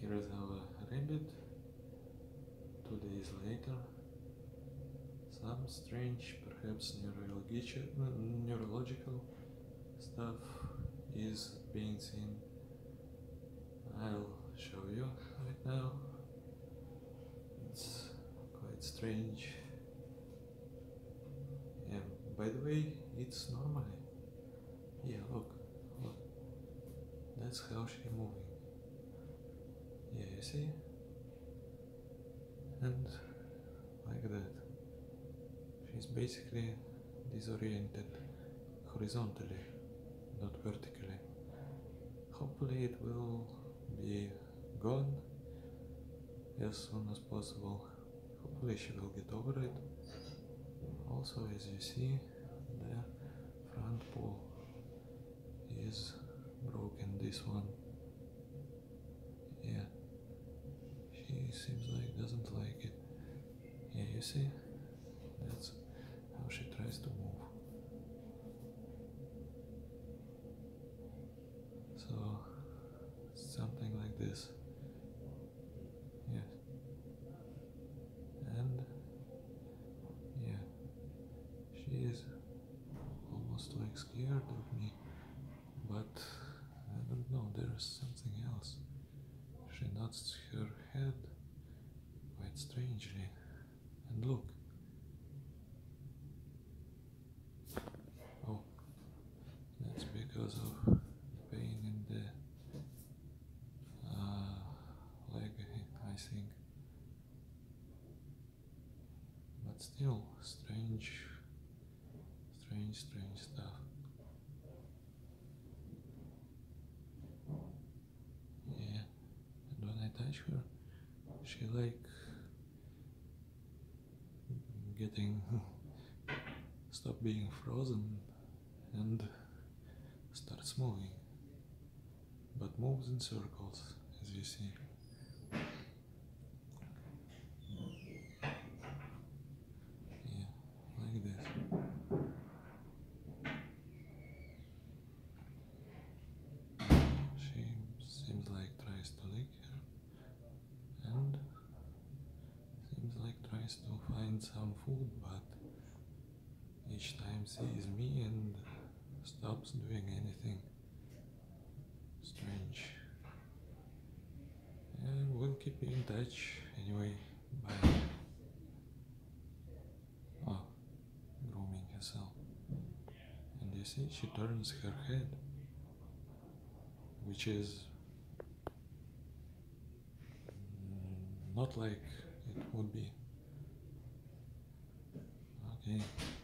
here is our rabbit. Two days later, some strange, perhaps neurological, neurological stuff is being seen. I'll show you right now. It's quite strange. Yeah, by the way, it's normally. Yeah, look, look. That's how she's moving. Yeah, you see? And like that. She's basically disoriented horizontally, not vertically. Hopefully, it will be gone as soon as possible. Hopefully, she will get over it. Also, as you see, the front paw is broken. This one, yeah, seems like doesn't like it. Yeah, you see, that's how she tries to move. So, something like this. Yes. And, yeah, she is almost like scared of me, but I don't know, there is something else. She nods her head strangely. And look. Oh, that's because of the pain in the uh, leg, I think. But still, strange, strange, strange stuff. Yeah, and when I touch her, she like getting stop being frozen and starts moving, but moves in circles, as you see. Yeah, like this. She seems like tries to lick her and seems like tries to find some food but each time sees me and stops doing anything strange. And we'll keep in touch anyway. Bye. Oh, grooming herself. And you see, she turns her head, which is not like it would be. Okay.